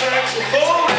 saxophone.